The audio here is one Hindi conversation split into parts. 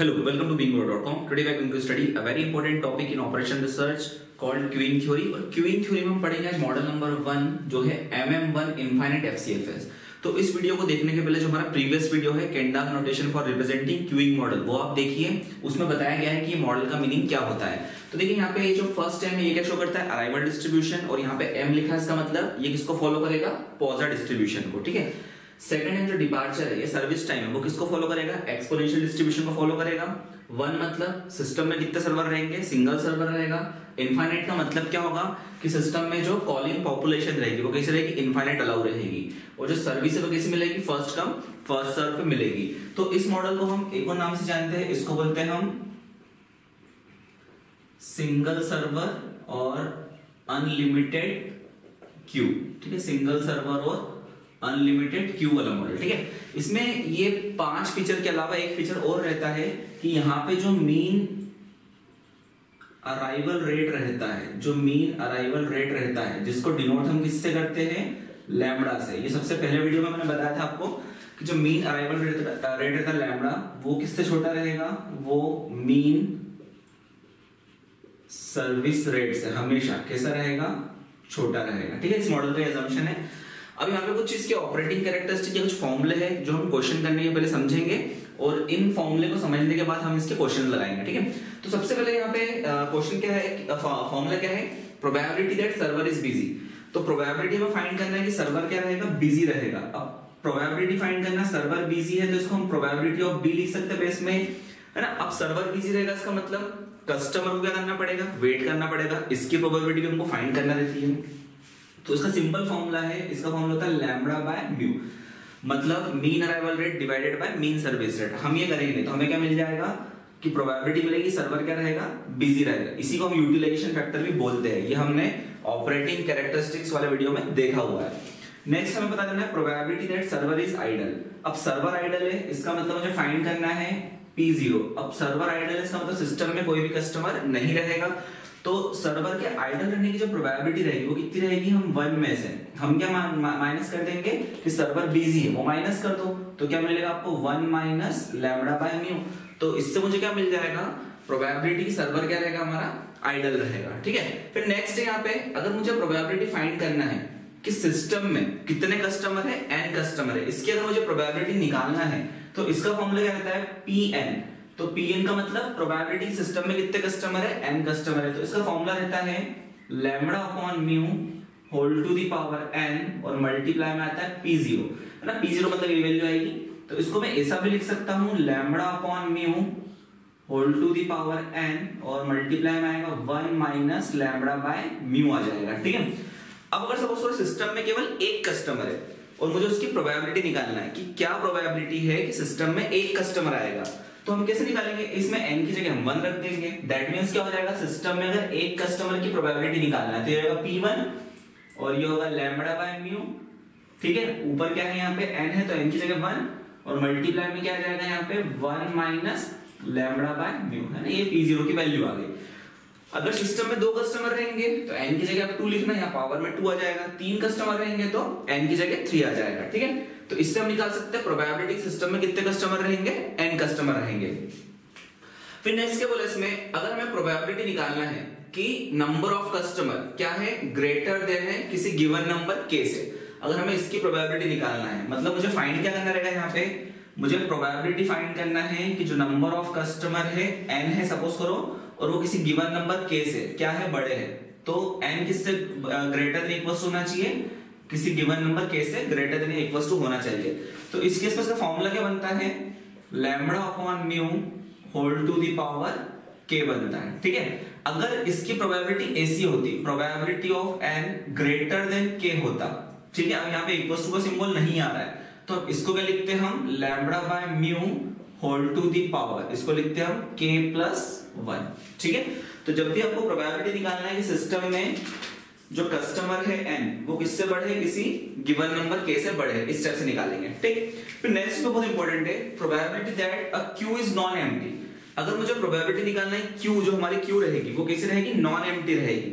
Hello, welcome to beingmode.com. Today we are going to study a very important topic in operation research called queuing theory. और queuing theory में हम पढ़ेंगे आज मॉडल नंबर वन जो है M M one infinite F C F S तो इस वीडियो को देखने के पहले जो हमारा प्रीवियस वीडियो है Kendall notation for representing queueing model वो आप देखिए। उसमें बताया गया है कि मॉडल का मीनिंग क्या होता है। तो देखिए यहाँ पे जो फ़र्स्ट एम ये क्या शो करता है? अराइवल डिस्ट्रीब्यूशन और यहाँ पे एम लिखा है इसका मतलब ये किसको फॉलो करेगा? पॉजा डिस्ट्रीब्यूशन को ठीक है? सेकंड है जो डिपार्चर है, ये सर्विस टाइम है। वो किसको फॉलो करेगा? एक्सपोनेंशियल डिस्ट्रीब्यूशन को फॉलो करेगा। वन मतलब सिस्टम में कितने सर्वर रहेंगे? सिंगल सर्वर रहेगा। इनफाइनाइट का मतलब क्या होगा? कि सिस्टम में जो कॉलिंग पॉपुलेशन रहेगी, वो कैसे रहेगी? इनफाइनाइट अलाउ रहेगी। और जो सर्विस है, वो कैसे मिलेगी? फ़र्स्ट कम फ़र्स्ट सर्व पे मिलेगी। तो इस मॉडल को हम एक और नाम से जानते हैं। इसको बोलते हैं हम सिंगल सर्वर और अनलिमिटेड क्यू ठीक है? सिंगल सर्वर और अनलिमिटेड क्यू वाला मॉडल ठीक है? इसमें ये पाँच फीचर के अलावा एक फीचर और रहता है कि यहाँ पे जो मीन अराइवल रेट रहता है, जो मीन अराइवल रेट रहता है, जिसको डिनोट हम किससे करते हैं? लैमडा से। ये सबसे पहले वीडियो में मैंने बताया था आपको कि जो मीन अराइवल रेट रहता है लैमडा वो किससे छोटा रहेगा? वो मीन सर्विस रेट से, हमेशा। कैसा रहेगा? छोटा रहेगा। ठीक है, इस मॉडल का एजम्पशन है। अब यहाँ पे कुछ इसके ऑपरेटिंग कैरेक्टरिस्टिक या कुछ फॉर्मूले हैं जो हम क्वेश्चन करने के पहले समझेंगे और इन फॉर्मूले को समझने के बाद हम इसके क्वेश्चन लगाएँगे, ठीक है? तो सबसे पहले यहाँ पे क्वेश्चन क्या है? फॉर्मूला क्या है? Probability that server is busy तो प्रोबेबिलिटी हमें फाइंड करना है कि सर्वर क्या रहेगा? बिज़ी रहेगा। अब प्रोबेबिलिटी फाइंड करना सर्वर बिज़ी है तो इसको हम प्रोबेबिलिटी ऑफ़ बी लिख सकते हैं बेस में, है ना? अब सर्वर बिज़ी रहेगा इसका मतलब कस्टमर को क्या करना पड़ेगा? वेट करना पड़ेगा। इसकी प्रोबेबिलिटी हमको फाइंड करना रहती है। तो इसका सिंपल फॉर्मूला है, इसका फॉर्मूला होता है लैम्बडा बाय म्यू मतलब mean arrival rate divided by mean service rate हम ये करेंगे तो हमें क्या मिल जाएगा? कि प्रोबेबिलिटी मिलेगी सर्वर क्या रहेगा? बिज़ी रहेगा. इसी को हम यूटिलाइजेशन फैक्टर भी बोलते हैं। ये हमने ऑपरेटिंग कैरेक्टरिस्टिक्स वाले वीडियो में देखा हुआ है। नेक्स्ट हमें पता करना है probability that server is idle अब सर्वर आइडल है, इसका मतलब मुझे फाइंड करना है पी ज़ीरो अब सर्वर आइडल है, इसका मतलब सिस्टम में कोई भी कस्टमर नहीं रहेगा। तो सर्वर के आइडल रहने की जो प्रोबेबिलिटी रहेगी, वो कितनी रहेगी? हम वन में से। हम क्या माइनस कर देंगे कि सर्वर बिज़ी है, वो माइनस कर दो। तो क्या मिलेगा आपको? One minus lambda by mu तो इससे मुझे क्या मिल जाएगा? प्रोबेबिलिटी की सर्वर क्या रहेगा? हमारा आइडल रहेगा। ठीक है? फिर नेक्स्ट यहाँ पे, अगर मुझे प्रोबेबिलिटी फाइंड करना है कि सिस्टम में कितने कस्टमर है एन कस्टमर है, इसकी अगर मुझे प्रोबेबिलिटी निकालना है तो इसका फॉर्मूला क्या रहता है? पी एन तो पीएन का मतलब प्रोबेबिलिटी सिस्टम में कितने कस्टमर है? एन कस्टमर है। तो इसका फॉर्मूला रहता है lambda upon mu whole to the power n और मल्टीप्लाई में आता है पी ज़ीरो ना? पी ज़ीरो मतलब ये वैल्यू आएगी। तो इसको मैं ऐसा भी लिख सकता हूँ lambda upon mu whole to the power n और मल्टीप्लाई में आएगा one minus lambda by mu आ जाएगा। ठीक है? अब अगर सपोज़ सिस्टम में केवल एक कस्टमर है और मुझे उसकी प्रोबेबिलिटी निकालना है कि क्या प्रोबेबिलिटी है कि सिस्टम में एक कस्टमर आएगा? तो हम कैसे निकालेंगे? इसमें एन की जगह हम वन रख देंगे। दैट मींस क्या हो जाएगा? सिस्टम में अगर एक कस्टमर की प्रोबेबिलिटी निकालना है तो ये होगा p1 और ये होगा लैम्बडा बाय म्यू ठीक है? ऊपर क्या है यहाँ पे? n है तो n की जगह वन और मल्टीप्लाई में क्या आ जाएगा यहाँ पे? One minus lambda by mu है ना? ये p0 की वैल्यू आ गई। अगर सिस्टम में दो कस्टमर रहेंगे तो एन की जगह टू लिखना यहाँ पावर में टू आ जाएगा। तीन कस्टमर रहेंगे तो एन की जगह थ्री आ जाएगा। ठीक है? तो इससे हम निकाल सकते हैं प्रोबेबिलिटी सिस्टम में कितने कस्टमर रहेंगे? N कस्टमर रहेंगे। फिर नेक्स्ट क्या बोले इसमें, अगर हमें प्रोबेबिलिटी निकालना है कि नंबर ऑफ़ कस्टमर क्या है ग्रेटर देन है किसी गिवन नंबर के से, अगर हमें इसकी प्रोबेबिलिटी निकालना है मतलब मुझे फाइंड क्या करना रहेगा यहाँ पे? मुझे प्रोबेबिलिटी फाइंड करना है कि जो नंबर ऑफ़ कस्टमर है, n है सपोज़ करो, और वो किसी गिवन नंबर के से, क्या है, बड़े है। तो n किससे ग्रेटर होना चाहिए? किसी गिवन नंबर के से ग्रेटर देन इक्वल टू होना चाहिए। तो इस केस में इसका फॉर्मूला क्या बनता है? Lambda upon mu whole to the power K बनता है। ठीक है? अगर इसकी प्रोबेबिलिटी ऐसी होती probability of n greater than K होता, ठीक है? अब यहाँ पे इक्वल टू का सिंबल नहीं आ रहा है। तो इसको क्या लिखते हैं हम? Lambda by mu whole to the power इसको लिखते हैं हम के प्लस वन ठीक है? तो जब भी आपको प्रोबेबिलिटी निकालना है कि सिस्टम में जो कस्टमर है एन वो किससे बढ़े? किसी गिवन नंबर के से बड़े इस टाइप से निकालेंगे, ठीक? फिर नेक्स्ट तो बहुत इंपॉर्टेंट है probability that a queue is non empty अगर मुझे प्रोबेबिलिटी निकालना है क्यू जो हमारी क्यू रहेगी, वो कैसे रहेगी? नॉन एम्प्टी रहेगी।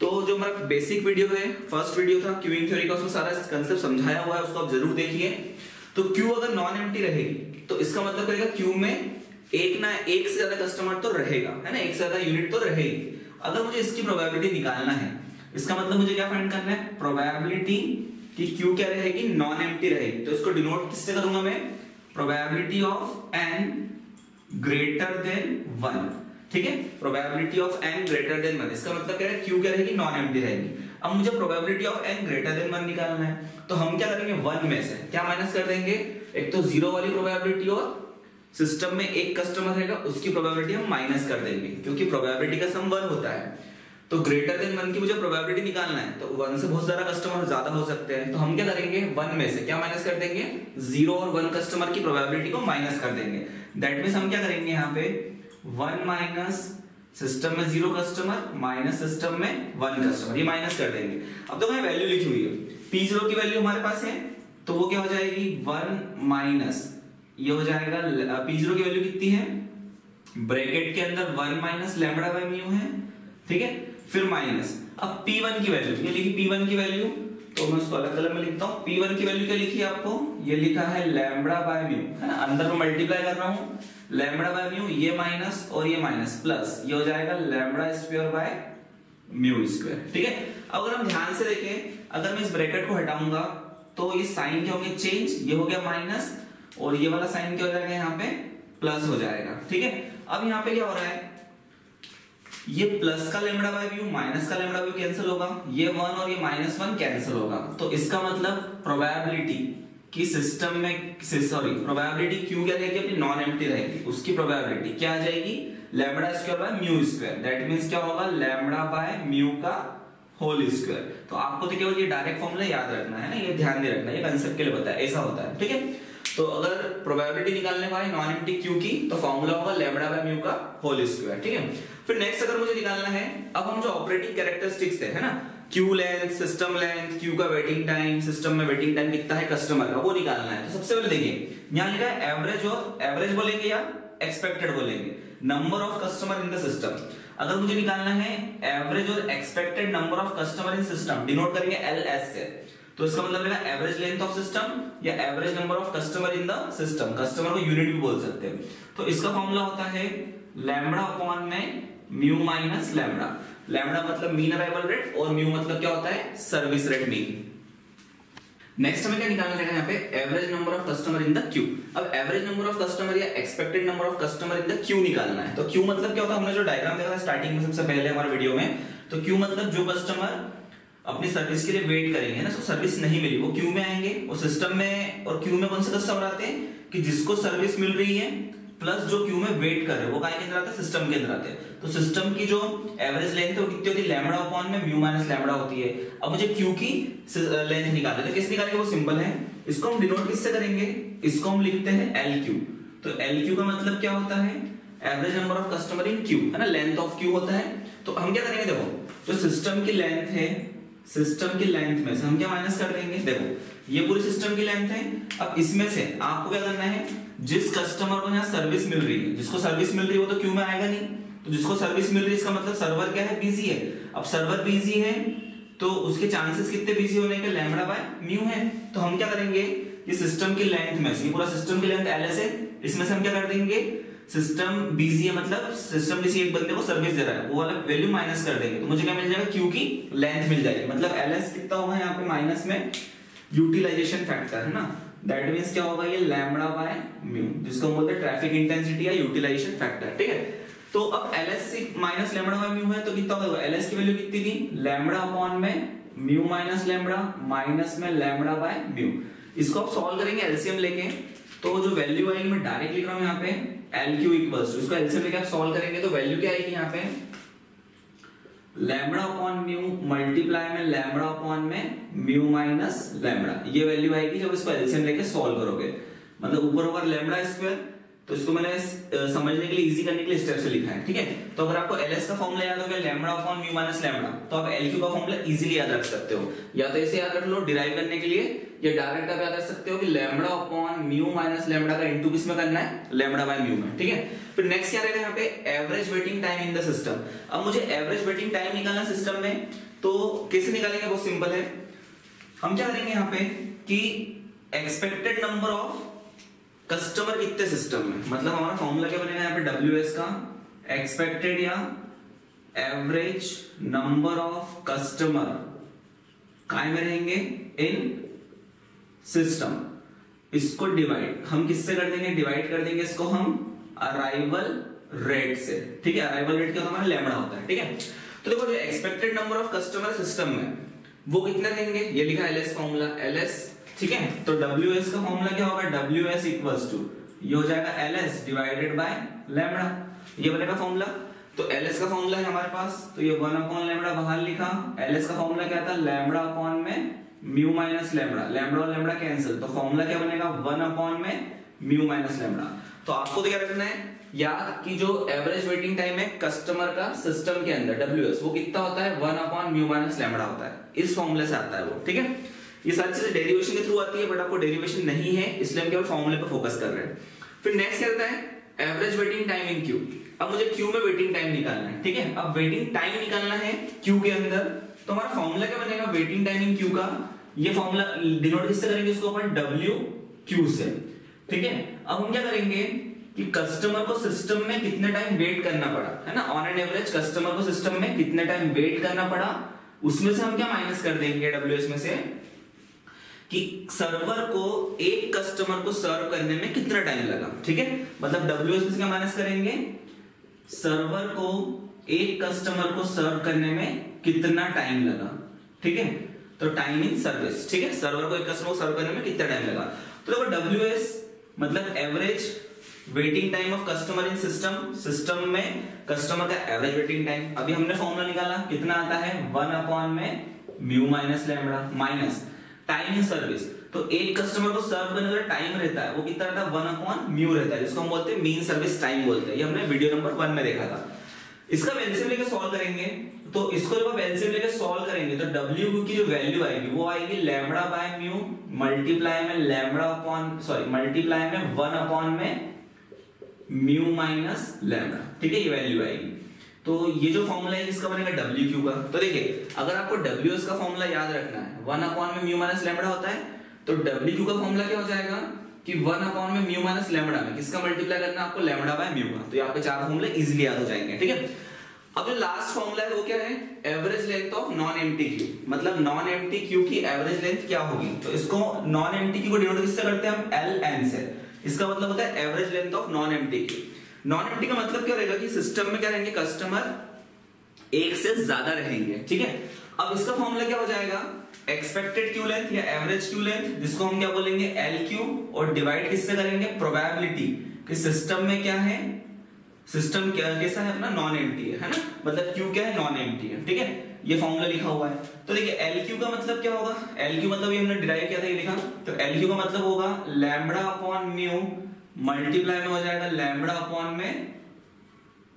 तो जो हमारा बेसिक वीडियो है फ़र्स्ट वीडियो था क्यूइंग थ्योरी का उसमें सारा कंसेप्ट समझाया हुआ है, उसको आप ज़रूर देखिए। तो क्यू अगर नॉन एम्प्टी रहेगी तो इसका मतलब करेगा क्यू में एक ना एक से ज़्यादा कस्टमर तो रहेगा, है ना? एक से ज़्यादा यूनिट तो रहेगी। अगर मुझे इसकी प्रोबेबिलिटी निकालना है इसका मतलब मुझे क्या फाइंड करना है? प्रोबेबिलिटी कि क्यू क्या रहेगी? नॉन एम्प्टी रहेगी। तो इसको डिनोट किससे करूँगा मैं? Probability of n greater than one ठीक है? Probability of n greater than one इसका मतलब क्या है? क्यू क्या रहेगी? नॉन एम्प्टी रहेगी। अब मुझे probability of n greater than one निकालना है। तो हम क्या करेंगे? वन में से। क्या माइनस कर देंगे? एक तो ज़ीरो वाली प्रोबेबिलिटी और सिस्टम में एक कस्टमर रहेगा, उसकी प्रोबेबिलिटी हम माइनस कर देंगे। क्योंकि प्रोबेबिलिटी का सम वन होता है। तो ग्रेटर देन वन की मुझे प्रोबेबिलिटी निकालना है तो वन से बहुत सारा कस्टमर ज़्यादा हो सकते हैं। तो हम क्या करेंगे? वन में से। क्या माइनस कर देंगे? ज़ीरो और वन कस्टमर की प्रोबेबिलिटी को माइनस कर देंगे। दैट मीन हम क्या करेंगे यहाँ पे? वन माइनस सिस्टम में ज़ीरो कस्टमर माइनस सिस्टम में वन कस्टमर ये माइनस कर देंगे। अब तो मैं वैल्यू लिखी हुई है। पी ज़ीरो की वैल्यू हमारे पास है तो वो क्या हो जाएगी? वन माइनस ये हो जाएगा पी ज़ीरो की वैल्यू कितनी है? ब्रैकेट के अंदर one minus lambda by mu है। ठीक है? फिर माइनस। अब P1 की वैल्यू ये लिखी P1 की वैल्यू तो मैं उसको अलग कलर में लिखता हूँ। P1 की वैल्यू क्या लिखी आपको? ये लिखा है लैम्बडा बाय म्यू है ना? अंदर में मल्टीप्लाई कर रहा हूँ। लैम्बडा बाय म्यू ये माइनस और ये माइनस प्लस ये हो जाएगा lambda square by mu square ठीक है? अगर हम ध्यान से देखें, अगर मैं इस ब्रैकेट को हटाऊँगा तो ये साइन क्या होंगे चेंज ये हो गया माइनस और ये वाला साइन क्या हो जाएगा यहाँ पे? प्लस हो जाएगा, ठीक है? अब यहाँ पे क्या हो रहा है? ये प्लस का लेमड़ा बाय व्यू माइनस का लेमड़ा व्यू कैंसिल होगा, ये वन और ये माइनस वन कैंसिल होगा। तो इसका मतलब प्रोबेबिलिटी कि सिस्टम में सॉरी प्रोबेबिलिटी क्यू क्या रहेगी? अपनी नॉन एम्प्टी रहेगी। उसकी प्रोबेबिलिटी क्या आ जाएगी? Lambda square by mu square that means क्या होगा? लैम्बडा बाय म्यू का होल स्क्वायर तो आपको तो केवल ये डायरेक्ट फॉर्मूला याद रखना है ना, ये ध्यान नहीं रखना, ये कंसेप्ट के लिए बताया, ऐसा होता है। ठीक है? तो अगर प्रोबेबिलिटी निकालने वाले नॉन एम्प्टी क्यू की तो फॉर्मूला होगा लैम्बडा बाय म्यू का होल स्क्वायर ठीक है? फिर नेक्स्ट अगर मुझे निकालना है, अब हम जो ऑपरेटिंग कैरेक्टरिस्टिक्स है ना? Queue length system length queue का वेटिंग टाइम सिस्टम में वेटिंग टाइम कितना है कस्टमर का, वो निकालना है। तो सबसे पहले देखिए, यहाँ लिखा है एवरेज और एवरेज बोलेंगे या एक्सपेक्टेड बोलेंगे? Number of customer in the system अगर मुझे निकालना है एवरेज और expected number of customer in system denote करेंगे एल एस से। तो इसका मतलब है एवरेज लेंथ ऑफ़ सिस्टम या average number of customer in the system customer को यूनिट भी बोल सकते हैं। तो इसका फॉर्मूला होता है लैम्बडा अपॉन में म्यू माइनस लैम्बडा लैम्बडा मतलब मीन अराइवल रेट और म्यू मतलब क्या होता है? सर्विस रेट मीन नेक्स्ट हमें क्या निकालना है यहाँ पे? Average number of customer in the queue अब एवरेज नंबर ऑफ़ कस्टमर या expected number of customer in the queue निकालना है। तो क्यू मतलब क्या होता है? हमने जो डायग्राम देखा था स्टार्टिंग में सबसे पहले हमारे वीडियो में तो क्यू मतलब जो कस्टमर अपनी सर्विस के लिए वेट करेंगे ना तो सर्विस नहीं मिली। वो क्यू में आएँगे? वो सिस्टम में और क्यू में कौन से कस्टमर आते हैं? कि जिसको सर्विस मिल रही है प्लस जो क्यू में वेट कर रहे हैं, वो काय के अंदर आते हैं? सिस्टम के अंदर आते हैं। तो सिस्टम की जो एवरेज लेंथ है, वो कितनी होती है? लैम्बडा अपॉन में म्यू माइनस लैम्बडा होती है। अब मुझे क्यू की लेंथ निकालनी है तो किस निकालेंगे? वो सिंपल है। इसको हम डिनोट किससे करेंगे? इसको हम लिखते हैं एल क्यू तो एल क्यू का मतलब क्या होता है? Average number of customer in queue है ना? लेंथ ऑफ़ क्यू होता है। तो हम क्या करेंगे? देखो, जो सिस्टम की लेंथ है सिस्टम की लेंथ में से हम क्या माइनस कर देंगे? देखो, ये पूरी सिस्टम की लेंथ है, अब इसमें से आपको क्या करना है? जिस कस्टमर को यहाँ सर्विस मिल रही है, जिसको सर्विस मिल रही है, वो तो क्यों में आएगा नहीं? तो जिसको सर्विस मिल रही है, इसका मतलब सर्वर क्या है? बिज़ी है। अब सर्वर बिज़ी है तो उसके चांसेस कितने बिज़ी होने के? लैम्बडा बाय म्यू है। तो हम क्या करेंगे? ये सिस्टम की लेंथ में से पूरा सिस्टम की लेंथ एलएस है, इसमें से हम क्या कर देंगे? सिस्टम है मतलब सिस्टम किसी एक बंदे को सर्विस दे रहा है, वो वाला वैल्यू माइनस कर देंगे। तो मुझे क्या मिल जाएगा? क्यू की लेंथ मिल जाएगी। मतलब एल एस कितना होगा यहाँ पे? माइनस में यूटिलाइजेशन फैक्टर है ना? दैट मींस क्या होगा? ये लैम्बडा बाय म्यू जिसको बोलते हैं ट्रैफ़िक इंटेंसिटी या यूटिलाइजेशन फैक्टर ठीक है? तो अब L S minus lambda by mu है तो कितना होगा? एल एस की वैल्यू कितनी थी? लैम्बडा अपॉन में म्यू माइनस लैम्बडा माइनस में लैम्बडा बाय म्यू इसको आप सॉल्व करेंगे एलसीएम लेके तो जो वैल्यू आएगी, मैं डायरेक्ट लिख रहा हूँ यहाँ पे। एल क्यू इक्वल्स इसको एलसीएम लेके आप सॉल्व करेंगे तो वैल्यू क्या आएगी यहाँ पे? लैम्बडा अपॉन म्यू मल्टीप्लाई में लैम्बडा अपॉन में म्यू माइनस लैम्बडा ये वैल्यू आएगी जब इसको एलसीएम लेके सॉल्व करोगे। मतलब ऊपर ऊपर लैम्बडा स्क्वायर तो इसको मैंने समझने के लिए इजी करने के लिए स्टेप से लिखा है, ठीक है? तो अगर आपको एल का फॉर्मूला याद हो गया lambda upon mu minus lambda तो आप एल का फॉर्मूला इजीली याद रख सकते हो। या तो ऐसे याद रख लो डिराइव करने के लिए, या डायरेक्ट आप याद रख सकते हो कि lambda upon mu minus lambda का इनटू किसमें करना है? लैम्बडा बाय म्यू में, ठीक है? फिर नेक्स्ट क्या रहेगा यहाँ पे? Average waiting time in the system अब मुझे एवरेज वेटिंग टाइम निकालना सिस्टम में तो कैसे निकालेंगे? बहुत सिंपल है। हम क्या करेंगे यहाँ पे कि एक्सपेक्टेड नंबर ऑफ़ कस्टमर कितने सिस्टम में। मतलब हमारा फॉर्मूला क्या बनेगा यहाँ पे? डब्ल्यू एस का एक्सपेक्टेड या एवरेज नंबर ऑफ़ कस्टमर काय में रहेंगे इन सिस्टम इसको डिवाइड हम किससे कर देंगे? डिवाइड कर देंगे इसको हम अराइवल रेट से। ठीक है? अराइवल रेट क्या? हमारा लेमड़ा होता है। ठीक है? तो देखो, जो expected number of customer system में, वो कितने रहेंगे? ये लिखा L S formula L S ठीक है? तो डब्ल्यू एस का फॉर्मूला क्या होगा? डब्ल्यू एस इक्वल्स टू ये हो जाएगा L S divided by lambda ये बनेगा फॉर्मूला तो एल एस का फॉर्मूला है हमारे पास. तो ये वन अपॉन लेमड़ा बाहर लिखा. एल एस का फॉर्मूला क्या था? लेमड़ा अपॉन में म्यू माइनस लेमड़ा लेमड़ा और लेमड़ा कैंसिल तो फॉर्मूला क्या बनेगा? वन अपॉन में म्यू माइनस लेमड़ा तो आपको तो क्या रखना है? याद कि जो एवरेज वेटिंग टाइम है कस्टमर का सिस्टम के अंदर डब्ल्यू वो कितना होता है? One upon mu minus lambda होता है. इस फॉर्मूले से आता है वो. ठीक है? ये सारी चीज़ें डेरिवेशन के थ्रू आती है बट आपको डेरिवेशन नहीं है, इसलिए हम केवल फॉर्मूले पर फोकस कर रहे हैं। फिर नेक्स्ट क्या रहता है? Average waiting time in queue अब मुझे क्यू में वेटिंग टाइम निकालना है, ठीक है? अब वेटिंग टाइम निकालना है क्यू के अंदर। तो हमारा फॉर्मूला क्या बनेगा? वेटिंग टाइम इन क्यू का। ये फॉर्मूला डिनोट किससे करेंगे इसको अपन? डब्ल्यू क्यू से। ठीक है? अब हम क्या करेंगे कि कस्टमर को सिस्टम में कितने टाइम वेट करना पड़ा, है ना? ऑन एन एवरेज कस्टमर को सिस्टम में कितने टाइम वेट करना पड़ा, उसमें से हम क्या माइनस कर देंगे डब्ल्यू में से? कि सर्वर को, एक कस्टमर को सर्व करने में कितना टाइम लगा, ठीक है? मतलब डब्ल्यू में से क्या माइनस करेंगे? सर्वर को, एक कस्टमर को सर्व करने में कितना टाइम लगा, ठीक है? तो टाइम इन सर्विस ठीक है? सर्वर को एक कस्टमर को सर्व करने में कितना टाइम लगा? तो देखो डब्ल्यू एस मतलब average waiting time of customer in system system में कस्टमर का एवरेज वेटिंग टाइम अभी हमने फॉर्मूला निकाला, कितना आता है? वन अपॉन में mu minus lambda minus time in service तो एक कस्टमर को सर्व करने का टाइम रहता है, वो कितना रहता है? वन अपॉन म्यू रहता है, जिसको हम बोलते हैं मीन सर्विस टाइम बोलते हैं। ये हमने वीडियो नंबर वन में देखा था। इसका एलसीएम लेके सॉल्व करेंगे। तो इसको जब आप एलसीएम लेके सॉल्व करेंगे तो डब्ल्यू की जो वैल्यू आएगी, वो आएगी लैम्बडा बाय म्यू मल्टीप्लाई में लैम्बडा अपॉन सॉरी मल्टीप्लाई में वन अपॉन में म्यू माइनस लैम्डा ठीक है, ये वैल्यू आएगी। तो ये जो फॉर्मूला है, इसका बनेगा डब्ल्यू क्यू का। तो देखिए, अगर आपको डब्ल्यू एस का फॉर्मूला याद रखना है वन अपॉन में म्यू माइनस लैम्डा होता है तो डब्ल्यू क्यू का फॉर्मूला क्या हो जाएगा कि वन अपॉन में म्यू माइनस लैम्डा में किसका मल्टीप्लाई करना है? आपको लैम्डा बाय म्यू का। तो यहाँ पे चार फॉर्मूले इजिली याद हो जाएँगे, ठीक है? अब जो लास्ट फॉर्मूला है, वो क्या है? Average length of non empty queue मतलब नॉन एम्प्टी क्यू की एवरेज लेंथ क्या होगी? तो इसको नॉन एम्प्टी क्यू को डिनोट किससे करते हैं हम? एल एन से। इसका मतलब होता है average length of non empty की नॉन एम्प्टी का मतलब क्या रहेगा कि सिस्टम में क्या रहेंगे कस्टमर एक से ज़्यादा रहेंगे ठीक है? अब इसका फॉर्मूला क्या हो जाएगा? एक्सपेक्टेड क्यू लेंथ या एवरेज क्यू लेंथ जिसको हम क्या बोलेंगे? एल क्यू और डिवाइड किससे करेंगे? प्रोबेबिलिटी कि सिस्टम में क्या है? सिस्टम क्या कैसा है? अपना नॉन एम्प्टी है, ना? मतलब क्यू क्या है? नॉन एम्प्टी है ठीक है? ये फॉर्मूला लिखा हुआ है। तो देखिए एल क्यू का मतलब क्या होगा? एल क्यू मतलब ये हमने डिराइव किया था ये लिखा। तो एल क्यू का मतलब होगा लैम्बडा अपॉन म्यू मल्टीप्लाई में हो जाएगा लैम्बडा अपॉन में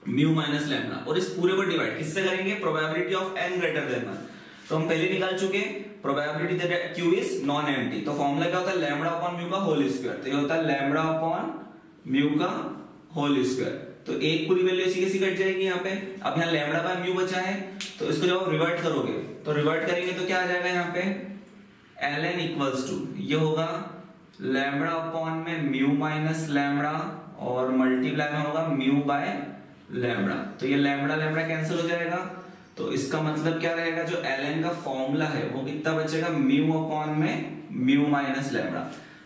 म्यू माइनस लैम्बडा और इस पूरे को डिवाइड किससे करेंगे? Probability of n greater than one तो हम पहले निकाल चुके probability that queue is non empty तो फॉर्मूला क्या होता है? लैम्बडा अपॉन म्यू का होल स्क्वायर तो ये होता है लैम्बडा अपॉन म्यू का होल स्क्वायर तो एक पूरी वैल्यू ऐसी कैसी कट जाएगी यहाँ पे? अब यहाँ लैमडा बाय म्यू बचा है। तो इसको जब आप रिवर्ट करोगे तो रिवर्ट करेंगे तो क्या आ जाएगा यहाँ पे? एल एन इक्वल्स टू ये होगा लैम्बडा अपॉन में म्यू माइनस लैमड़ा और मल्टीप्लाई में होगा म्यू बाय लैम्बडा तो ये लैमड़ा लैमड़ा कैंसिल हो जाएगा। तो इसका मतलब क्या रहेगा? जो एल एन का फॉर्मूला है, वो कितना बचेगा? म्यू अपॉन में म्यू माइनस लैमड़ा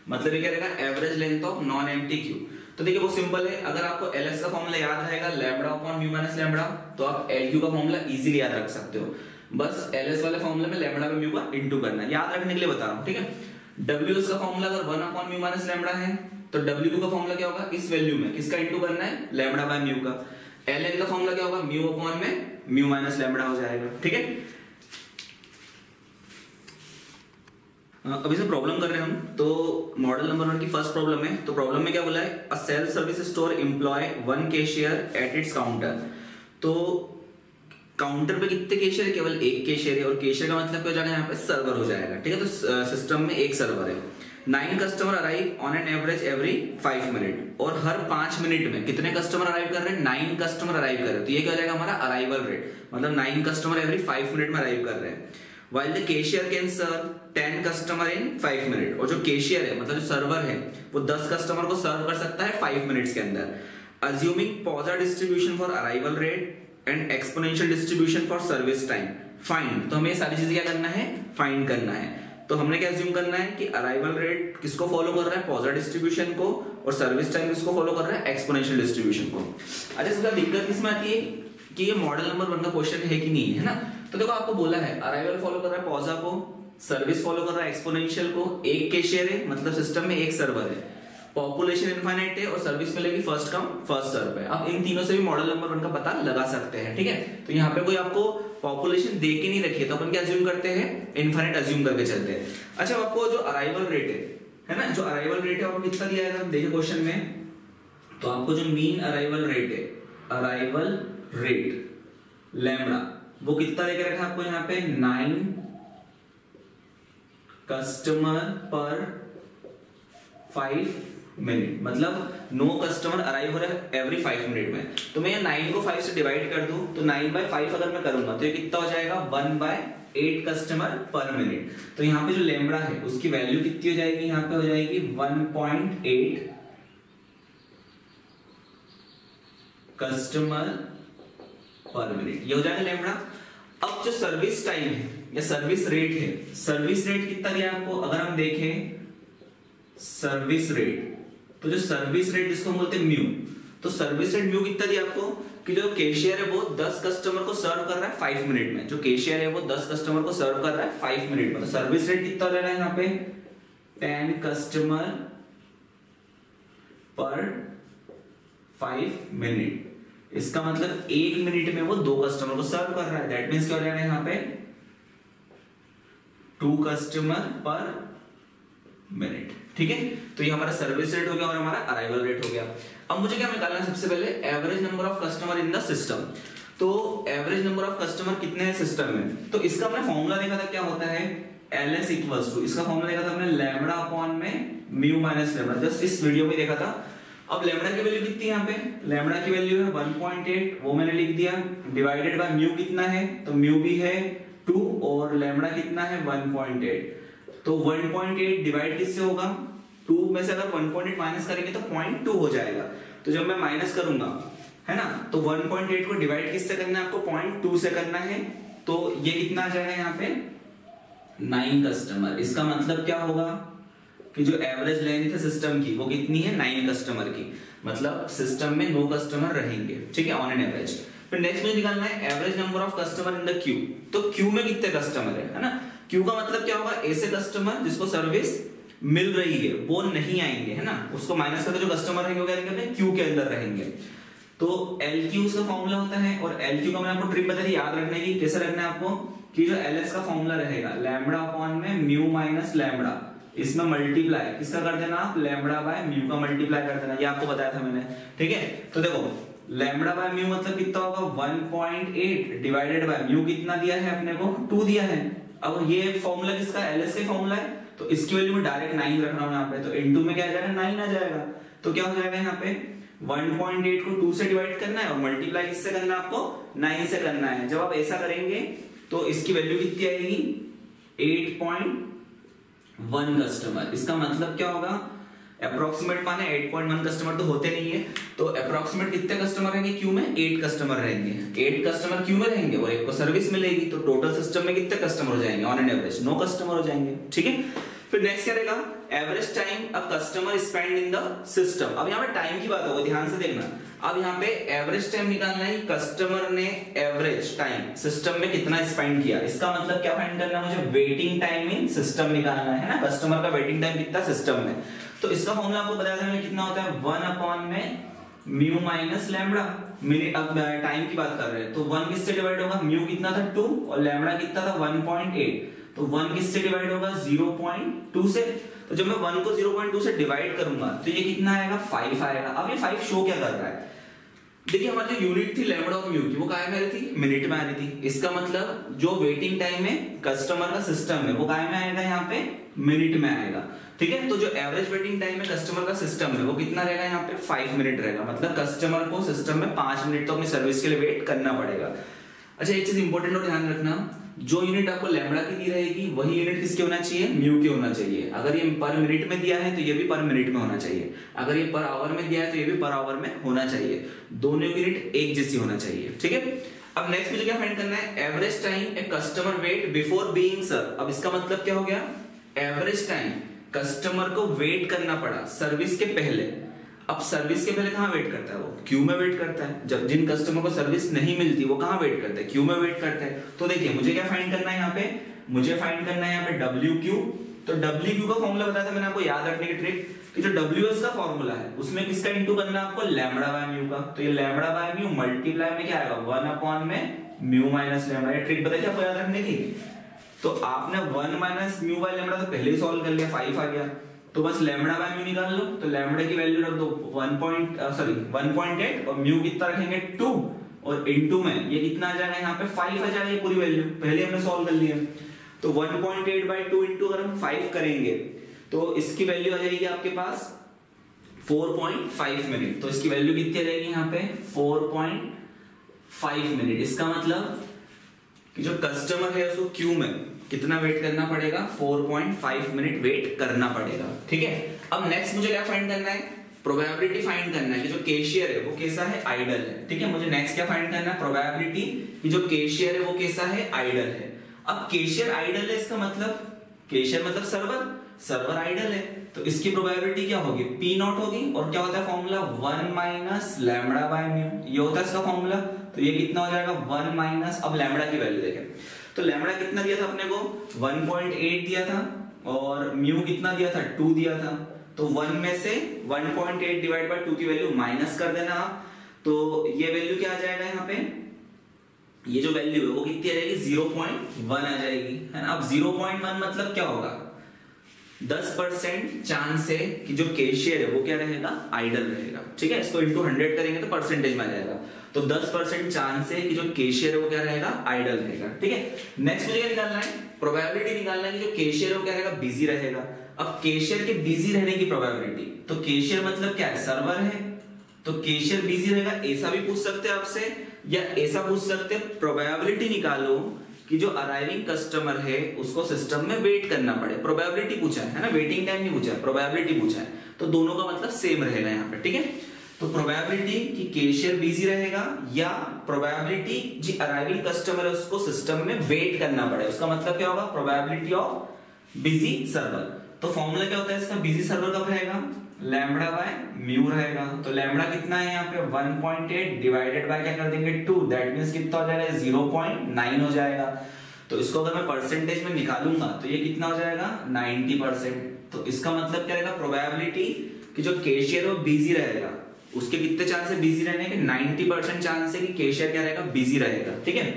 मतलब ये क्या रहेगा? Average length of non empty queue तो देखिए वो सिंपल है। अगर आपको एल का फॉर्मूला याद रहेगा lambda upon mu minus lambda तो आप एल का फॉर्मूला इजीली याद रख सकते हो। बस एल वाले फॉर्मूले में लैम्बडा में म्यू का इनटू करना याद रखने के लिए बता रहा हूँ, ठीक है? डब्ल्यू एस का फॉर्मूला अगर one upon mu minus lambda है तो डब्ल्यू का फॉर्मूला क्या होगा? इस वैल्यू में। किसका इनटू करना है? लैम्बडा बाय म्यू का। एल एन का फॉर्मूला क्या होगा? म्यू अपॉन में म्यू माइनस लैम्बडा हो जाएगा। ठीक है? अभी से प्रॉब्लम कर रहे हैं हम। तो मॉडल नंबर वन की फ़र्स्ट प्रॉब्लम है। तो प्रॉब्लम में क्या बोला है? A self service store employ one cashier at its counter तो काउंटर पे कितने केशियर केवल एक केशियर है और केशियर का मतलब क्या हो यहाँ पे सर्वर हो जाएगा, ठीक है? तो सिस्टम में एक सर्वर है। Nine customer arrive on an average every five minute और हर पाँच मिनट में कितने कस्टमर अराइव कर रहे हैं? नाइन कस्टमर अराइव कर रहे हैं। तो ये क्या हो जाएगा हमारा अराइवल रेट मतलब nine customer every five minute में अराइव कर रहे हैं। While the cashier can serve ten customer in five minute और जो कैशियर है मतलब जो सर्वर है, वो दस कस्टमर को सर्व कर सकता है फाइव मिनट्स के अंदर। Assuming Poisson distribution for arrival rate and exponential distribution for service time find तो हमें सारी चीज़ें क्या करना है? फाइंड करना है. तो हमने क्या अज्यूम करना है कि अराइवल रेट किसको फॉलो कर रहा है? पॉजर डिस्ट्रीब्यूशन को और सर्विस टाइम किसको फॉलो कर रहा है? एक्सपोनेंशियल डिस्ट्रीब्यूशन को. अच्छा इसका दिक्कत किसमें आती है? कि ये मॉडल नंबर वन का क्वेश्चन है कि नहीं, है ना? तो देखो, आपको बोला है अराइवल फॉलो कर रहा है पॉजा को सर्विस फॉलो कर रहा है एक्सपोनेंशियल को, एक के शेयर है मतलब सिस्टम में एक सर्वर है. पॉपुलेशन इनफाइनाइट है और सर्विस मिलेगी फ़र्स्ट कम फ़र्स्ट सर्व है। अब इन तीनों से भी मॉडल नंबर वन का पता लगा सकते हैं, ठीक है? तो यहाँ पे कोई आपको पॉपुलेशन दे के नहीं रखी है तो अपन क्या अज्यूम करते हैं? इनफाइनाइट अज्यूम करके चलते हैं। अच्छा आपको जो अराइवल रेट है है ना? जो अराइवल रेट है, आपको कितना दिया है देखिए क्वेश्चन में। तो आपको जो मीन अराइवल रेट है अराइवल रेट लैमडा वो कितना लेकर रखा है आपको यहाँ पे? Nine customer per five minute मतलब नो कस्टमर अराइव हो रहा है एवरी फाइव मिनट में। तो मैं नाइन को फाइव से डिवाइड कर दूँ तो नाइन बाई फाइव अगर मैं करूँगा तो ये कितना हो जाएगा? One by eight customer per minute तो यहाँ पे जो लेमड़ा है, उसकी वैल्यू कितनी हो जाएगी? यहाँ पे हो जाएगी one point eight customer per minute ये हो जाएगा लेमड़ा अब जो सर्विस टाइम है, या सर्विस रेट है सर्विस रेट कितना दिया आपको? अगर हम देखें सर्विस रेट तो जो सर्विस रेट जिसको हम बोलते हैं म्यू तो सर्विस रेट म्यू कितना दिया आपको? कि जो कैशियर है वो 10 कस्टमर को सर्व कर रहा है फाइव मिनट में। जो कैशियर है वो 10 कस्टमर को सर्व कर रहा है फाइव मिनट में। तो सर्विस रेट कितना ले रहा है यहाँ पे? Ten customer per five minute इसका मतलब एक मिनट में वो दो कस्टमर को सर्व कर रहा है। दैट मीन्स क्या हो जाएगा यहाँ पे? टू कस्टमर पर मिनट ठीक है? तो ये हमारा सर्विस रेट हो गया और हमारा अराइवल रेट हो गया। अब मुझे क्या निकालना है सबसे पहले? Average number of customer in the system तो एवरेज नंबर ऑफ़ कस्टमर कितने हैं सिस्टम में? तो इसका हमने फॉर्मूला देखा था क्या होता है? एल एस इक्वल्स टू इसका फॉर्मूला देखा था हमने लैमडा अपॉन में म्यू माइनस लैमडा जस्ट इस वीडियो में देखा था। अब लैमडा की वैल्यू कितनी यहाँ पे? लैमडा की वैल्यू है 1.8 वो मैंने लिख दिया। डिवाइडेड बाय म्यू कितना है? तो म्यू भी है 2 और लेमडा कितना है? 1.8 तो 1.8 डिवाइड किससे होगा? टू में से अगर 1.8 माइनस करेंगे तो पॉइंट हो जाएगा। तो जब मैं माइनस करूँगा, है ना? तो 1.8 को डिवाइड किससे करना है आपको? पॉइंट से करना है। तो ये कितना आ जाएगा यहाँ पे? नाइन कस्टमर इसका मतलब क्या होगा? कि जो एवरेज लेंथ है सिस्टम की, वो कितनी है? नाइन कस्टमर की। मतलब सिस्टम में नो कस्टमर रहेंगे। ठीक है? ऑन एन एवरेज फिर नेक्स्ट मुझे निकालना है average number of customer in the queue तो क्यू में कितने कस्टमर है ना? क्यू का मतलब क्या होगा? ऐसे कस्टमर जिसको सर्विस मिल रही है, वो नहीं आएँगे, है ना? उसको माइनस करके जो कस्टमर रहेंगे, वो क्या क्यू के अंदर रहेंगे। तो एल क्यू उसका फॉर्मूला होता है और एल क्यू का मैंने आपको ट्रिक बता याद रखने की कैसे रखना है आपको? कि जो एल एस का फॉर्मूला रहेगा लैमडा अपॉन में म्यू माइनस लैमडा इसमें मल्टीप्लाई किसका कर देना आप? लैमडा बाय म्यू का मल्टीप्लाई कर देना, ये आपको बताया था मैंने, ठीक है? तो देखो लैमडा बाय म्यू मतलब कितना होगा? 1.8 डिवाइडेड बाय म्यू कितना दिया है अपने को? 2 दिया है। अब ये फॉर्मूला किसका एलएस का फॉर्मूला है। तो इसकी वैल्यू में डायरेक्ट नाइन रख रहा हूँ यहाँ पे। तो इन में क्या जाएगा? नाइन आ जाएगा। तो क्या हो जाएगा यहाँ पे? 1.8 को 2 से डिवाइड करना है और मल्टीप्लाई किससे करना है आपको 9 से करना है। जब आप ऐसा करेंगे तो इसकी वैल्यू कितनी आएगी? 8.1 कस्टमर इसका मतलब क्या होगा? अप्रोक्सीमेट माने 8.1 कस्टमर तो होते नहीं है। तो अप्रोक्सीमेट कितने कस्टमर रहेंगे? क्यू में 8 कस्टमर रहेंगे। 8 कस्टमर क्यू में रहेंगे? और एक को सर्विस मिलेगी तो टोटल सिस्टम में कितने कस्टमर हो जाएँगे? On an average no customer हो जाएँगे, ठीक है? फिर नेक्स्ट क्या रहेगा? Average time a customer spend in the system अब यहाँ पे टाइम की बात होगी, ध्यान से देखना। अब यहाँ पे एवरेज टाइम निकालना है कस्टमर ने एवरेज टाइम सिस्टम में कितना स्पेंड किया। इसका मतलब क्या फाइंड करना है मुझे? वेटिंग टाइम इन सिस्टम निकालना है ना? कस्टमर का वेटिंग टाइम कितना सिस्टम में? तो इसका फॉर्मूला आपको बताया था कितना होता है? वन अपॉन में म्यू माइनस लैमडा मेरे अब टाइम की बात कर रहे हैं। तो वन किससे डिवाइड होगा? म्यू कितना था? टू और लैमडा कितना था? वन पॉइंट एट तो वन किससे डिवाइड होगा? ज़ीरो पॉइंट टू से। तो जब मैं वन को ज़ीरो पॉइंट टू से डिवाइड करूँगा तो ये कितना आएगा? फाइव आएगा। अब ये फाइव शो क्या कर रहा है? देखिए, हमारी जो यूनिट थी लेमड ऑफ़ म्यू की, वो कायम आ रही थी? मिनट में आ रही थी। इसका मतलब जो वेटिंग टाइम है कस्टमर का सिस्टम है, वो कायम में आएगा यहाँ पे मिनट में आएगा। ठीक है? तो जो एवरेज वेटिंग टाइम है कस्टमर का सिस्टम है, वो कितना रहेगा यहाँ पे? फाइव मिनट रहेगा। मतलब कस्टमर को सिस्टम में पाँच मिनट तो अपनी सर्विस के लिए वेट करना पड़ेगा। अच्छा एक चीज़ इंपॉर्टेंट और ध्यान रखना। जो यूनिट आपको लैम्बडा की दी रहेगी, वही यूनिट किसके होना चाहिए? म्यू के होना चाहिए। अगर ये पर मिनट में दिया है तो ये भी पर मिनट में होना चाहिए। अगर ये पर आवर में दिया है तो ये भी पर आवर में होना चाहिए। दोनों यूनिट एक जैसी होना चाहिए, ठीक है? अब नेक्स्ट मुझे क्या फाइंड करना है? Average time a customer wait before being served अब इसका मतलब क्या हो गया? एवरेज टाइम कस्टमर को वेट करना पड़ा सर्विस के पहले। अब सर्विस के पहले कहाँ वेट करता है वो? क्यू में वेट करता है। जब जिन कस्टमर को सर्विस नहीं मिलती, वो कहाँ वेट करता है? क्यू में वेट करता है। तो देखिए, मुझे क्या फाइंड करना है यहाँ पे? मुझे फाइंड करना है यहाँ पे डब्ल्यू क्यू तो डब्ल्यू क्यू का फॉर्मूला बताया था मैंने आपको, याद रखने की ट्रिक कि जो डब्ल्यू एस का फॉर्मूला है, उसमें किसका इंटू करना है आपको? लैमडा बाय म्यू का। तो ये लैमडा बाय म्यू मल्टीप्लाई में क्या आएगा? वन अपॉन में म्यू माइनस लैमडा ये ट्रिक बताई थी आपको याद रखने की? तो आपने one minus mu by lambda तो पहले ही सॉल्व कर लिया फाइव आ गया। तो बस लैम्बडा बाय म्यू निकाल लो तो लैम्बडा की वैल्यू रख दो 1 पॉइंट सॉरी 1.8 और म्यू कितना रखेंगे? 2 और इनटू में, ये कितना आ जाएगा यहाँ पे? 5 आ जाएगा पूरी वैल्यू पहले हमने सॉल्व कर लिया। तो 1.8 point eight by two into अगर हम 5 करेंगे तो इसकी वैल्यू आ जाएगी आपके पास 4.5 मिनट तो इसकी वैल्यू कितनी आ जाएगी यहाँ पे? 4.5 मिनट इसका मतलब कि जो कस्टमर है उसको क्यू में कितना वेट करना पड़ेगा? 4.5 मिनट वेट करना पड़ेगा। ठीक है? अब नेक्स्ट मुझे क्या फाइंड करना है? प्रोबेबिलिटी फाइंड करना है कि जो केशियर है, वो कैसा है? आइडल है। ठीक है? मुझे नेक्स्ट क्या फाइंड करना है? प्रोबेबिलिटी कि जो केशियर है, वो कैसा है? आइडल है। अब केशियर आइडल है, इसका मतलब? केशियर मतलब सर्वर सर्वर आइडल है। तो इसकी प्रोबेबिलिटी क्या होगी? पी नॉट होगी। और क्या होता है formula one minus lambda by mu ये होता है इसका फॉर्मूला तो ये कितना हो जाएगा? वन माइनस अब लैमडा की वैल्यू देखें। तो लैमडा कितना दिया था अपने को? 1.8 दिया था और म्यू कितना दिया था? 2 दिया था। तो 1 में से 1.8 डिवाइड बाय 2 की वैल्यू माइनस कर देना आप। तो ये वैल्यू क्या आ जाएगा यहाँ पे? ये जो वैल्यू है, वो कितनी आ जाएगी? 0.1 आ जाएगी। है ना? अब 0.1 मतलब क्या होगा? 10 परसेंट चांस है कि जो कैशियर है, वो क्या रहेगा? आइडल रहेगा। ठीक है? इसको इंटू हंड्रेड करेंगे तो परसेंटेज में आ जाएगा। तो 10 परसेंट चांस है कि जो केशियर है वो क्या रहेगा? आइडल रहेगा। ठीक है? नेक्स्ट मुझे निकालना है। प्रोबेबिलिटी निकालना है कि जो केशियर है वो क्या रहेगा? बिज़ी रहेगा। अब केशियर के बिज़ी रहने की प्रोबेबिलिटी तो केशियर मतलब क्या है? सर्वर है। तो केशियर बिज़ी रहेगा, ऐसा भी पूछ सकते हैं आपसे, या ऐसा पूछ सकते हैं प्रोबेबिलिटी निकालो कि जो अराइविंग कस्टमर है, उसको सिस्टम में वेट करना पड़े। प्रोबेबिलिटी पूछा है ना? वेटिंग टाइम नहीं पूछा है प्रोबेबिलिटी पूछा है। तो दोनों का मतलब सेम रहेगा यहाँ पे, ठीक है? तो प्रोबेबिलिटी कि कैशियर बिज़ी रहेगा या प्रोबेबिलिटी जी अराइविंग कस्टमर है, उसको सिस्टम में वेट करना पड़े उसका मतलब क्या होगा? प्रोबेबिलिटी ऑफ़ बिज़ी सर्वर तो फॉर्मूला क्या होता है इसका? बिज़ी सर्वर कब रहेगा? लैम्बडा बाय म्यू रहेगा। तो लैम्बडा कितना है यहाँ पे? 1.8 डिवाइडेड बाय क्या कर देंगे? 2 दैट मींस कितना हो जाएगा? 0.9 हो जाएगा। तो इसको अगर मैं परसेंटेज में निकालूँगा तो ये कितना हो जाएगा? 90 परसेंट तो इसका मतलब क्या रहेगा? प्रोबेबिलिटी कि जो कैशियर है, वो बिज़ी रहेगा। उसके कितने चांस है? बिज़ी रहने के 90 परसेंट चांस है कि कैशियर क्या रहेगा? बिज़ी रहेगा, ठीक है?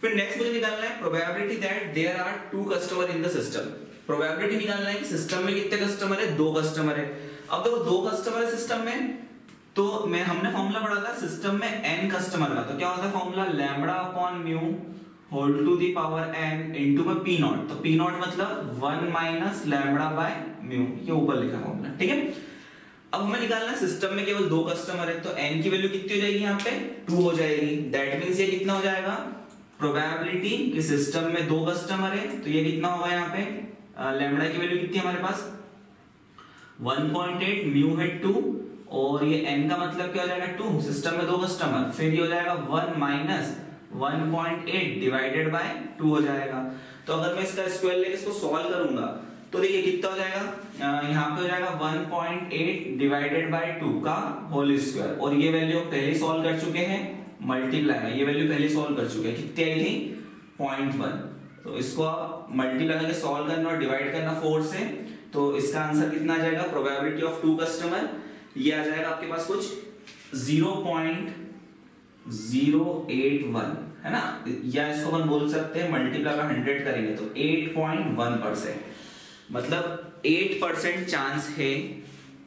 फिर नेक्स्ट मुझे निकालना है probability that there are two customer in the system probability निकालना है कि सिस्टम में कितने कस्टमर है? दो कस्टमर है। अब देखो, दो कस्टमर है सिस्टम में तो मैं, हमने फॉर्मूला पढ़ा था सिस्टम में एन कस्टमर का। तो क्या होता है formula lambda upon mu whole to the power n into में पी नॉट तो पी नॉट मतलब one minus lambda by mu ये ऊपर लिखा फॉर्मूला ठीक है? अब हमें निकालना सिस्टम में केवल दो कस्टमर है तो एन की वैल्यू कितनी हो जाएगी यहाँ पे? टू हो जाएगी। दैट मीन्स ये कितना हो जाएगा? प्रोबेबिलिटी कि सिस्टम में दो कस्टमर है तो ये कितना होगा यहाँ पे? लैम्बडा की वैल्यू कितनी हमारे पास? 1.8 म्यू है 2 और ये n का मतलब क्या हो जाएगा? 2 सिस्टम में दो कस्टमर फिर ये हो जाएगा 1 माइनस 1.8 डिवाइडेड बाय 2 हो जाएगा। तो अगर मैं इसका स्क्वायर लेके इसको सॉल्व करूँगा तो देखिए कितना हो जाएगा? यहाँ पे हो जाएगा 1.8 डिवाइडेड बाय 2 का होल स्क्वायर। और ये वैल्यू पहले सॉल्व कर चुके हैं, मल्टीप्लाई में। ये वैल्यू पहले सॉल्व कर चुके हैं। कितनी आई थी? Point one. तो इसको आप मल्टीप्लाई करके सॉल्व करना और डिवाइड करना फोर से तो इसका आंसर कितना आ जाएगा? Probability of two customer. ये आ जाएगा आपके पास कुछ zero point zero eight one, है ना? या इसको हम बोल सकते हैं मल्टीप्लाई का हंड्रेड करेंगे तो एट पॉइंट वन परसेंट। मतलब एट परसेंट चांस है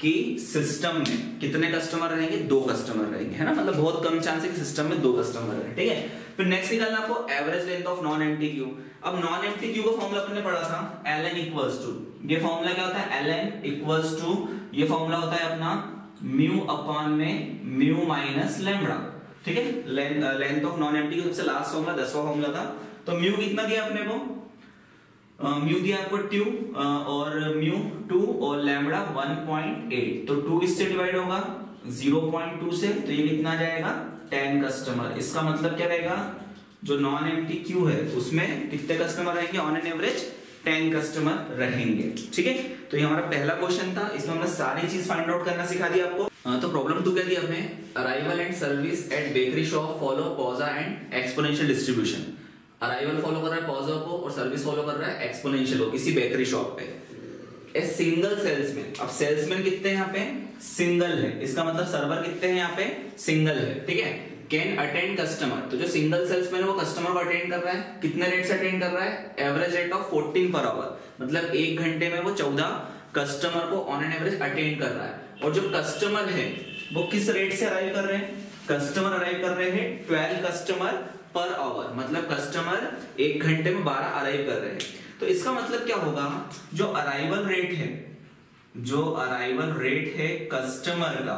कि सिस्टम में कितने कस्टमर रहेंगे? दो कस्टमर रहेंगे, है ना? मतलब बहुत कम चांस है कि सिस्टम में दो कस्टमर रहेंगे ठीक है? फिर नेक्स्ट निकालना आपको average length of non empty queue अब नॉन एमटीक्यू का फॉर्मूला अपने पढ़ा था एल एन इक्वल्स टू ये फॉर्मूला क्या होता है? एल एन इक्वल्स टू ये फॉर्मूला होता है अपना म्यू अपॉन में म्यू माइनस लेमड़ा ठीक है? लेंथ ऑफ़ नॉन एमटीक्यू सबसे लास्ट फॉर्मूला दसवां फॉर्मूला था. तो म्यू कितना दिया अपने को म्यू दिया आपको ट्यू और म्यू टू और लैमडा 1.8 तो टू किससे डिवाइड होगा 0.2 से तो ये कितना जाएगा? 10 कस्टमर इसका मतलब क्या रहेगा? जो नॉन एम्प्टी क्यू है, उसमें कितने कस्टमर रहेंगे? ऑन एन एवरेज 10 कस्टमर रहेंगे. ठीक है? तो ये हमारा पहला क्वेश्चन था। इसमें हमने सारी चीज़ फाइंड आउट करना सिखा दिया आपको। तो प्रॉब्लम टू क्या दी हमने। Arrival and service at bakery shop follow Poisson and exponential distribution arrival follow कर रहा है पॉजा को और सर्विस फॉलो कर रहा है एक्सपोनेंशियल को, किसी बेकरी शॉप पे। ए सिंगल सेल्समैन अब सेल्समैन कितने यहाँ पे? सिंगल है। इसका मतलब सर्वर कितने हैं यहाँ पे? सिंगल है। ठीक है? कैन अटेंड कस्टमर तो जो सिंगल सेल्समैन है, वो कस्टमर को अटेंड कर रहा है। कितने रेट से अटेंड कर रहा है? Average rate of 14 per hour मतलब एक घंटे में वो 14 कस्टमर को ऑन एन एवरेज अटेंड कर रहा है। और जो कस्टमर है, वो किस रेट से अराइव कर रहे हैं? कस्टमर अराइव कर रहे हैं 12 कस्टमर पर आवर मतलब कस्टमर एक घंटे में 12 अराइव कर रहे हैं। तो इसका मतलब क्या होगा? जो अराइवल रेट है, जो अराइवल रेट है कस्टमर का,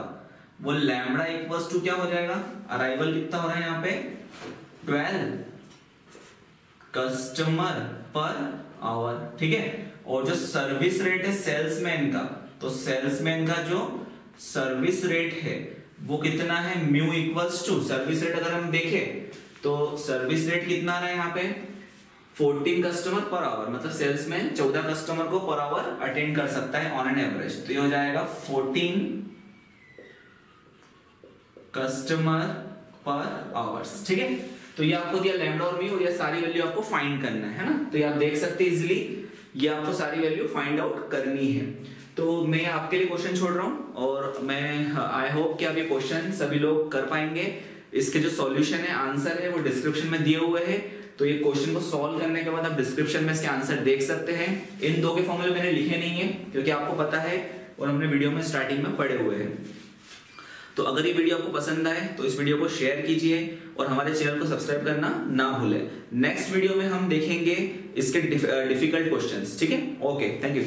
वो लैमडा इक्वल्स टू क्या हो जाएगा? अराइवल कितना हो रहा है यहाँ पे? ट्वेल्व कस्टमर पर आवर ठीक है? और जो सर्विस रेट है सेल्समैन का तो सेल्समैन का जो सर्विस रेट है, वो कितना है? Mu equals to service rate अगर हम देखें तो सर्विस रेट कितना रहा है यहाँ पे? 14 कस्टमर पर आवर मतलब सेल्समैन 14 कस्टमर को पर आवर अटेंड कर सकता है ऑन एन एवरेज तो ये हो जाएगा 14 कस्टमर पर आवर्स ठीक है? तो ये आपको दिया लैम्डा और मी और ये सारी वैल्यू आपको फाइंड करना है ना? तो ये आप देख सकते हैं इजिली ये आपको सारी वैल्यू फाइंड आउट करनी है। तो मैं आपके लिए क्वेश्चन छोड़ रहा हूँ और मैं आई होप कि आप ये क्वेश्चन सभी लोग कर पाएँगे। इसके जो सॉल्यूशन है आंसर है, वो डिस्क्रिप्शन में दिए हुए हैं। तो ये क्वेश्चन को सॉल्व करने के बाद आप डिस्क्रिप्शन में इसके आंसर देख सकते हैं। इन दो के फॉर्मूले मैंने लिखे नहीं है, क्योंकि आपको पता है और हमने वीडियो में स्टार्टिंग में पढ़े हुए हैं। तो अगर ये वीडियो आपको पसंद आए तो इस वीडियो को शेयर कीजिए और हमारे चैनल को सब्सक्राइब करना ना भूलें। नेक्स्ट वीडियो में हम देखेंगे इसके डिफ़िकल्ट क्वेश्चंस ठीक है? Okay thank you